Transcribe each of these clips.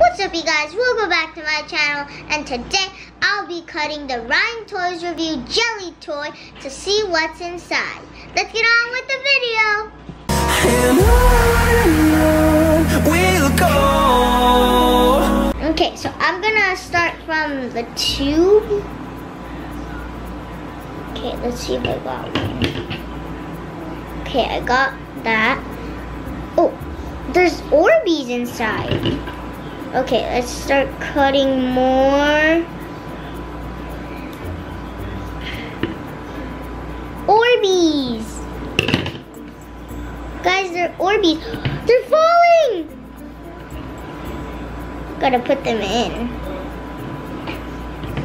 What's up you guys? Welcome back to my channel and today I'll be cutting the Ryan Toys Review Jelly Toy to see what's inside. Let's get on with the video! We'll go. Okay, so I'm gonna start from the tube. Okay, let's see if I got one. Okay, I got that. Oh, there's Orbeez inside. Okay, let's start cutting more. Orbeez! Guys, they're Orbeez. They're falling! Gotta put them in.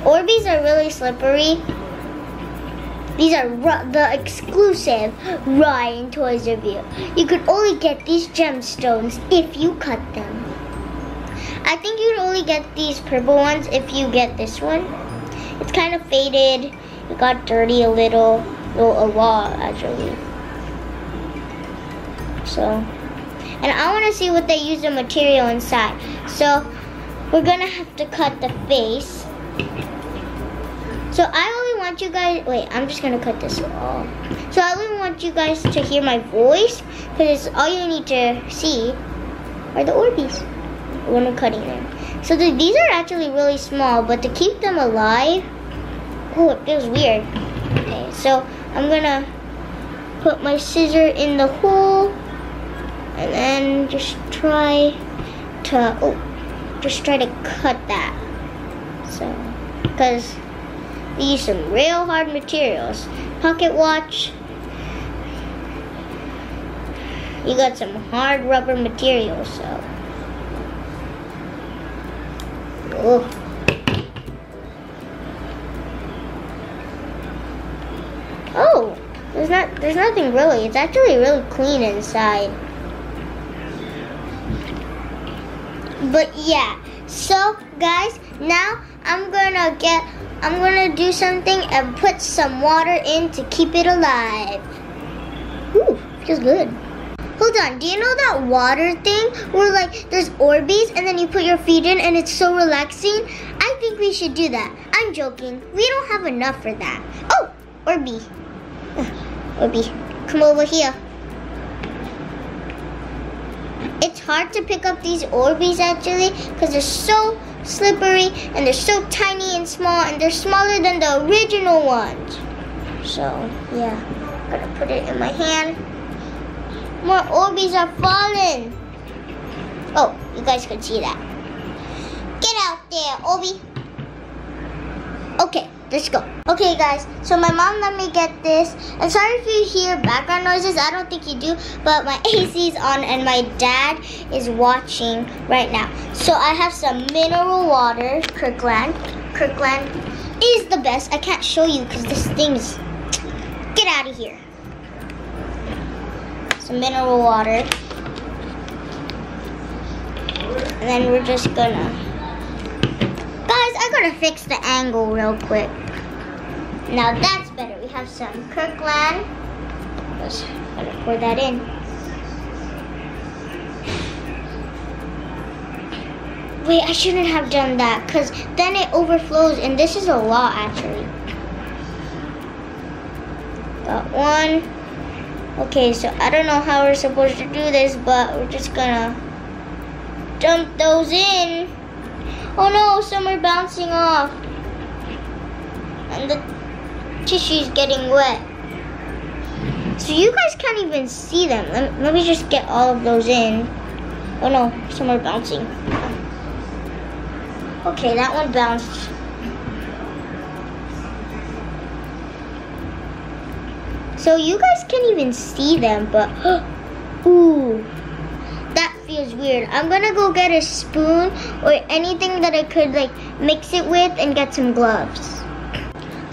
Orbeez are really slippery. These are the exclusive Ryan Toys review. You could only get these gemstones if you cut them. I think you'd only get these purple ones if you get this one. It's kind of faded. It got dirty a little, well, a lot actually. So, and I want to see what they use the material inside. So, we're gonna have to cut the face. So I only want you guys, wait, I'm just gonna cut this off. So I only want you guys to hear my voice, because all you need to see are the Orbeez when cutting them. So the, these are actually really small, but to keep them alive, oh, it feels weird. Okay, so I'm gonna put my scissor in the hole, and then just try to, oh, just try to cut that. So, because they use some real hard materials. Pocket watch. You got some hard rubber materials, so. Oh. There's not there's nothing really. It's actually really clean inside. But yeah, so guys, now I'm gonna get I'm gonna do something and put some water in to keep it alive. Ooh, feels good. Hold on, do you know that water thing where like there's Orbeez and then you put your feet in and it's so relaxing? I think we should do that. I'm joking. We don't have enough for that. Oh. Ugh, Orbee, come over here. It's hard to pick up these Orbeez actually because they're so slippery and they're so tiny and small and they're smaller than the original ones. So yeah, I'm gonna put it in my hand. More Orbeez are falling. Oh, you guys can see that. Get out there, Orbee. Okay, let's go. Okay guys, so my mom let me get this. And sorry if you hear background noises, I don't think you do, but my AC is on and my dad is watching right now. So I have some mineral water, Kirkland. Kirkland is the best. I can't show you because this thing's, get out of here. Some mineral water. And then we're just gonna, guys, I gotta fix the angle real quick. Now that's better. We have some Kirkland. Let's pour that in. Wait, I shouldn't have done that because then it overflows and this is a lot actually. Got one. Okay, so I don't know how we're supposed to do this, but we're just gonna dump those in. Oh no, some are bouncing off. And the tissue's getting wet. So you guys can't even see them. Let, let me just get all of those in. Oh no, some are bouncing. Okay, that one bounced. So you guys can't even see them, but ooh, that feels weird. I'm gonna go get a spoon or anything that I could like mix it with and get some gloves.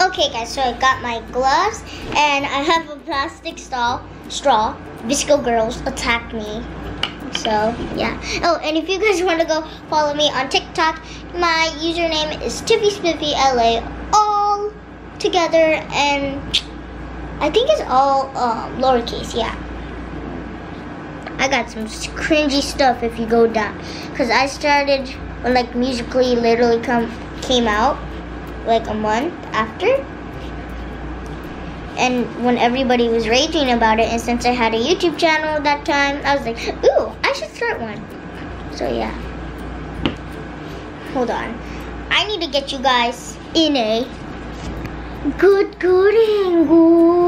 Okay guys, so I got my gloves and I have a plastic straw. Straw. VSCO girls attack me. So yeah. Oh, and if you guys want to go follow me on TikTok, my username is Tiffy Spiffy LA, all together, and I think it's all uh, lowercase. Yeah. I got some cringy stuff if you go down, cause I started when like Musical.ly literally come came out like a month after. And when everybody was raging about it, and since I had a YouTube channel at that time, I was like, ooh, I should start one. So yeah. Hold on. I need to get you guys in a good, good angle.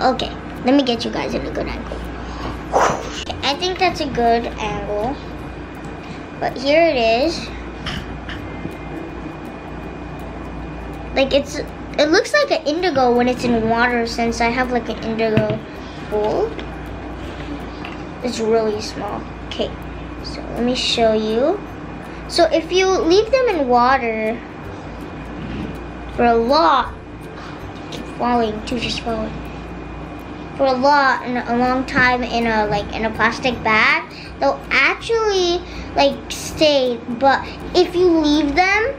Okay, let me get you guys in a good angle. I think that's a good angle. But here it is. Like it's, it looks like an indigo when it's in water since I have like an indigo bowl. It's really small. Okay, so let me show you. So if you leave them in water for a lot, keep falling, too, just falling. For a lot, a long time in a like in a plastic bag, they'll actually like stay. But if you leave them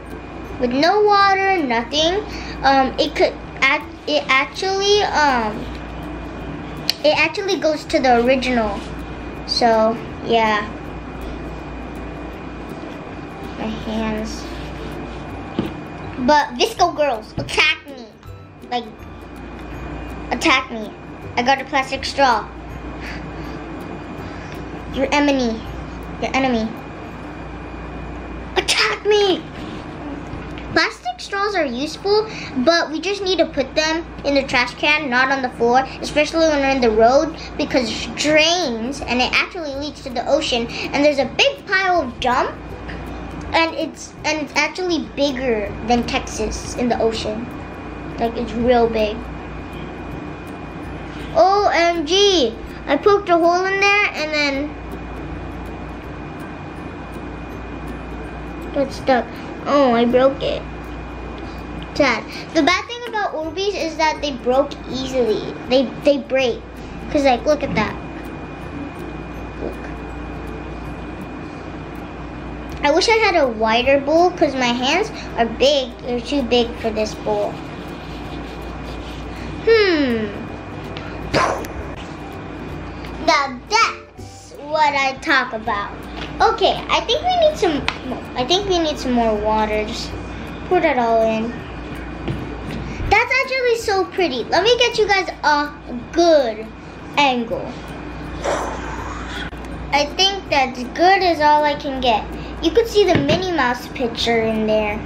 with no water, nothing, um, it could act. It actually um, it actually goes to the original. So yeah my hands. But VSCO girls, attack me. Like, attack me. I got a plastic straw. Your enemy. Your enemy. Attack me! Plastic straws are useful, but we just need to put them in the trash can, not on the floor, especially when we're in the road, because it drains and it actually leads to the ocean, and there's a big pile of dump and it's and it's actually bigger than Texas in the ocean. Like it's real big. OMG! I poked a hole in there and then got stuck. Oh, I broke it. Sad. The bad thing about Orbeez is that they broke easily. They they break. Cause like look at that. Look. I wish I had a wider bowl because my hands are big. They're too big for this bowl. Hmm. What I talk about. Okay, I think we need some, I think we need some more water. Just put it all in. That's actually so pretty. Let me get you guys a good angle. I think that's good as all I can get. You could see the Minnie Mouse picture in there.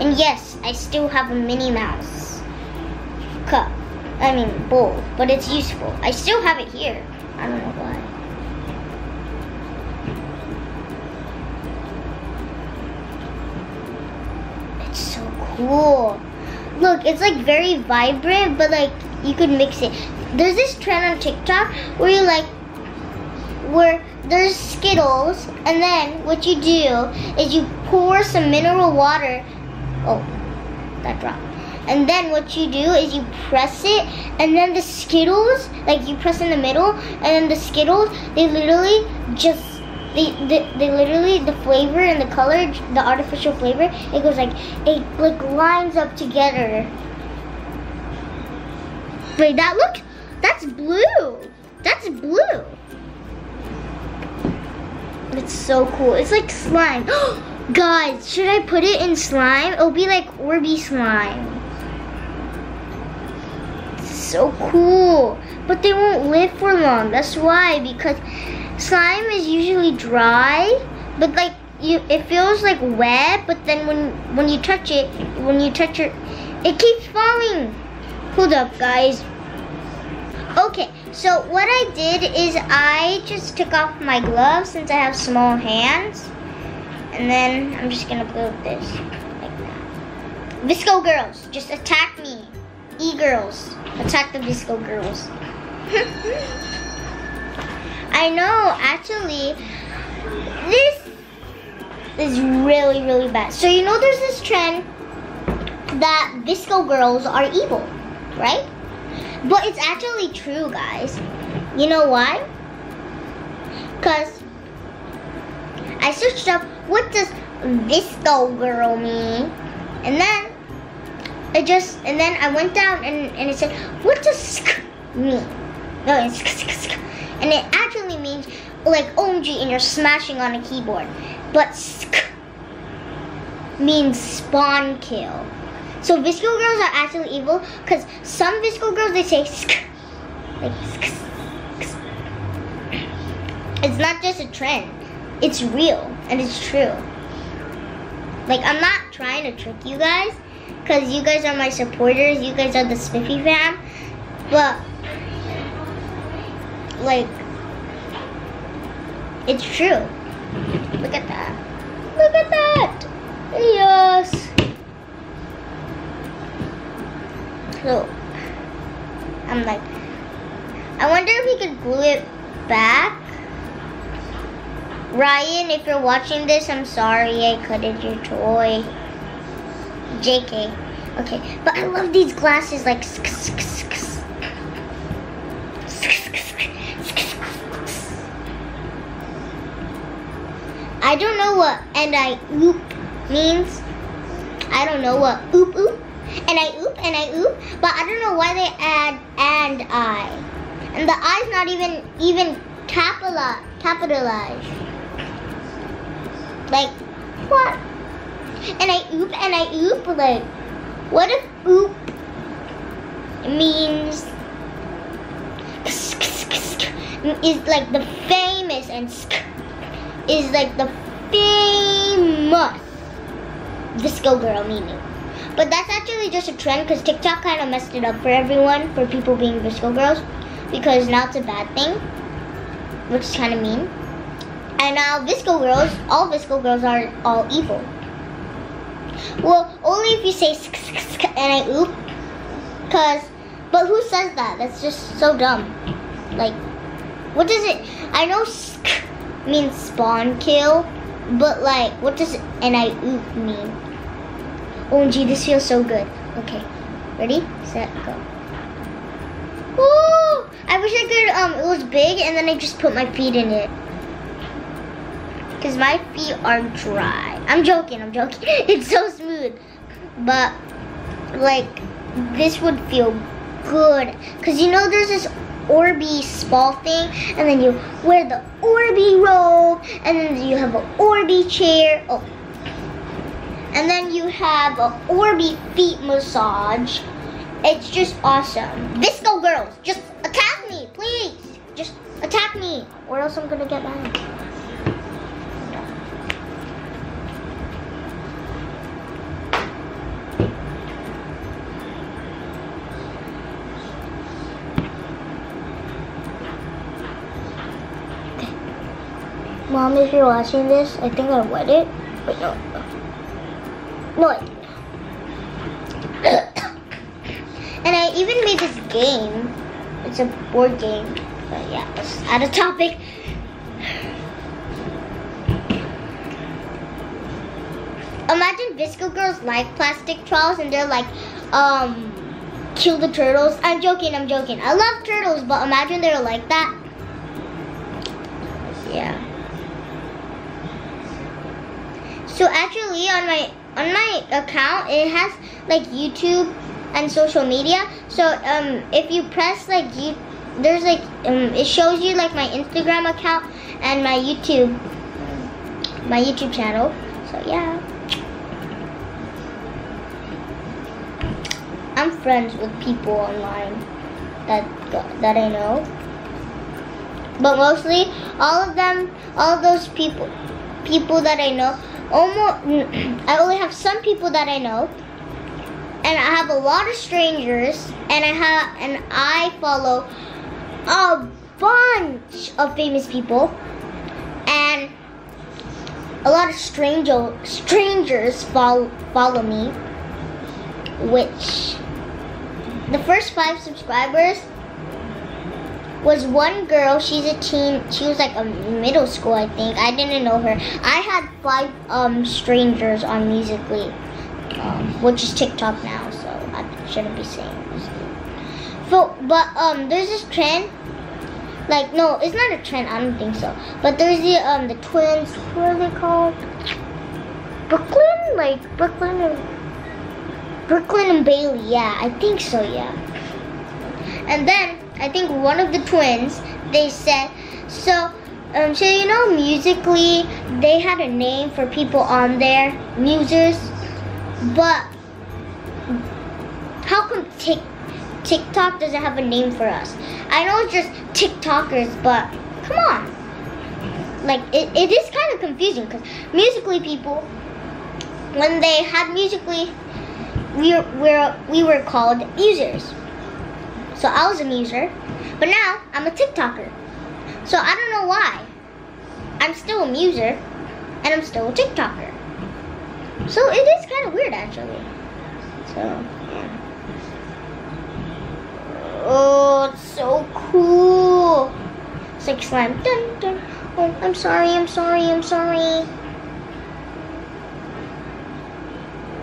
And yes, I still have a Minnie Mouse cup. I mean, bowl. But it's useful. I still have it here. I don't know why. It's cool. Look, it's like very vibrant, but like you could mix it. There's this trend on TikTok where you like, where there's Skittles, and then what you do is you pour some mineral water. Oh, that dropped. And then what you do is you press it, and then the Skittles, like you press in the middle, and then the Skittles, they literally just, they, they, literally, the flavor and the color, the artificial flavor, it goes like, it like lines up together. Wait, that look, that's blue. That's blue. It's so cool. It's like slime. Guys, should I put it in slime? It'll be like Orbeez slime. It's so cool. But they won't live for long. That's why, because slime is usually dry, but like you it feels like wet, but then when when you touch it, when you touch it, it keeps falling. Hold up, guys. Okay, so what I did is I just took off my gloves since I have small hands. And then I'm just gonna build this like that. VSCO girls, just attack me. E-girls, attack the VSCO girls. I know, actually, this is really, really bad. So you know there's this trend that VSCO girls are evil, right? But it's actually true, guys. You know why? Because I searched up what does VSCO girl mean? And then it just, and then I went down and, and it said, what does sk mean? No, it's sk, sk, sk. And it actually means like OMG and you're smashing on a keyboard. But sk means spawn kill. So VSCO girls are actually evil because some VSCO girls they say sk, like sk, sk. It's not just a trend. It's real and it's true. Like I'm not trying to trick you guys because you guys are my supporters. You guys are the Spiffy fam. But like it's true. Look at that. Look at that. Yes. So I'm like, I wonder if we could glue it back. Ryan, if you're watching this, I'm sorry I cutted your toy. JK. Okay, but I love these glasses like. I don't know what and I oop means. I don't know what oop oop and I oop and I oop, but I don't know why they add and I. And the I's not even even capitalized. capitalized. Like what? And I oop and I oop like what if oop means is like the famous and is like the famous disco girl meaning. But that's actually just a trend because TikTok kind of messed it up for everyone, for people being VSCO girls, because now it's a bad thing, which is kind of mean. And now VSCO girls, all VSCO girls are all evil. Well, only if you say and I oop, because, but who says that? That's just so dumb. Like, what does it, I know means spawn kill, but like, what does and I oop mean? OMG, this feels so good. Okay, ready, set, go. Ooh, I wish I could, um, it was big and then I just put my feet in it. Because my feet are dry. I'm joking, I'm joking. It's so smooth. But, like, this would feel good. Because you know there's this Orby small thing, and then you wear the Orby robe, and then you have an Orby chair. Oh. And then you have an Orby feet massage. It's just awesome. VSCO girls, just attack me, please. Just attack me, or else I'm gonna get mad. Mom, if you're watching this, I think I wet it. Wait, no. No, I And I even made this game. It's a board game. But yeah, let's add a topic. Imagine VSCO Girls like plastic trolls and they're like, um, kill the turtles. I'm joking, I'm joking. I love turtles, but imagine they're like that. Yeah. So actually on my on my account it has like YouTube and social media. So um if you press like you there's like um it shows you like my Instagram account and my YouTube my YouTube channel. So yeah. I'm friends with people online that that I know. But mostly all of them all those people people that I know almost I only have some people that I know and I have a lot of strangers and I have and I follow a bunch of famous people and a lot of stranger strangers follow follow me which the first five subscribers was one girl. She's a teen. She was like a middle school, I think. I didn't know her. I had five um, strangers on Musical.ly, um, which is TikTok now, so I shouldn't be saying So, but um, there's this trend. Like no, it's not a trend. I don't think so. But there's the um the twins. What are they called? Brooklyn, like Brooklyn and Brooklyn and Bailey. Yeah, I think so. Yeah. And then I think one of the twins, they said, so Um, so you know, musical.ly, they had a name for people on there, musers. But how come Tik TikTok doesn't have a name for us? I know it's just TikTokers, but come on. Like it, it is kind of confusing because musical.ly people, when they had musical.ly, we were, we were called musers. So I was a muser, but now I'm a TikToker. So I don't know why. I'm still a muser, and I'm still a TikToker. So it is kind of weird actually. So, yeah. Oh, it's so cool. Like slime. Dun, dun. Oh, I'm sorry, I'm sorry, I'm sorry.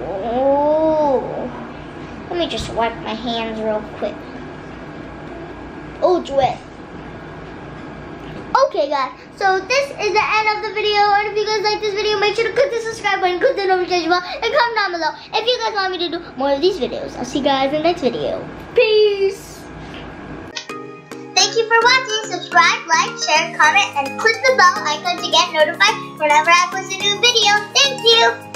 Oh. Let me just wipe my hands real quick. Oh, it's wet. Okay guys, so this is the end of the video and if you guys like this video make sure to click the subscribe button, click the notification bell and comment down below if you guys want me to do more of these videos. I'll see you guys in the next video. Peace! Thank you for watching. Subscribe, like, share, comment, and click the bell icon to get notified whenever I post a new video. Thank you!